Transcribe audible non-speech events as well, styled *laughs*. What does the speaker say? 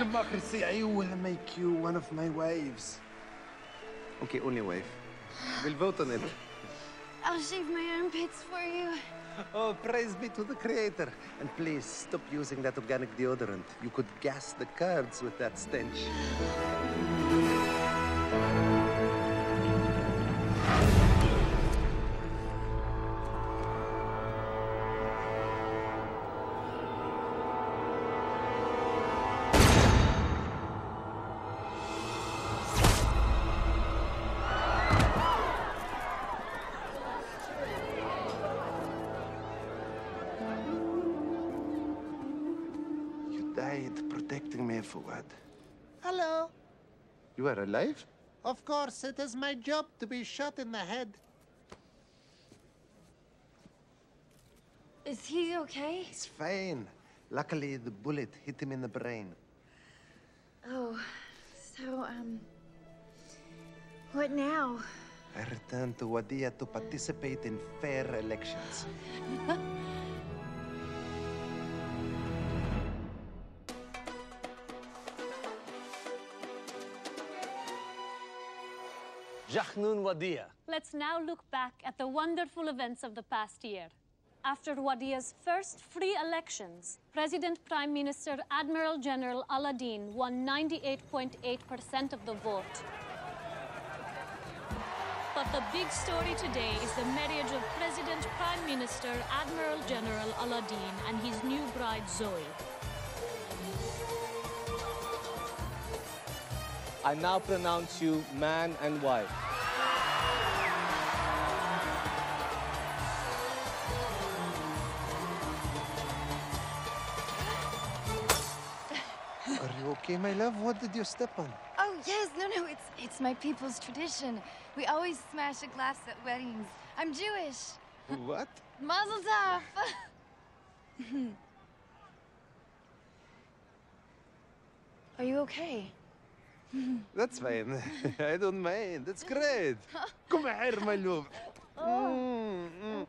democracy, I will make you one of my wives. Okay, only wife. We'll vote on it. I'll shave my armpits for you. Oh, praise be to the creator. And please, stop using that organic deodorant. You could gas the Kurds with that stench. Died protecting me, for what? Hello. You are alive? Of course, it is my job to be shot in the head. Is he okay? He's fine. Luckily, the bullet hit him in the brain. Oh, so, um. What now? I returned to Wadiya to participate in fair elections. *laughs* Wadiya. Let's now look back at the wonderful events of the past year. After Wadiya's first free elections, President Prime Minister Admiral General Aladeen won 98.8% of the vote. But the big story today is the marriage of President Prime Minister Admiral General Aladeen and his new bride Zoey. I now pronounce you man and wife. *laughs* Are you okay, my love? What did you step on? Oh, yes, no, no, it's, it's my people's tradition. We always smash a glass at weddings. I'm Jewish. What? *laughs* Mazel tov! *laughs* Are you okay? That's fine. *laughs* I don't mind. That's great. Come here, my love. Mm, mm.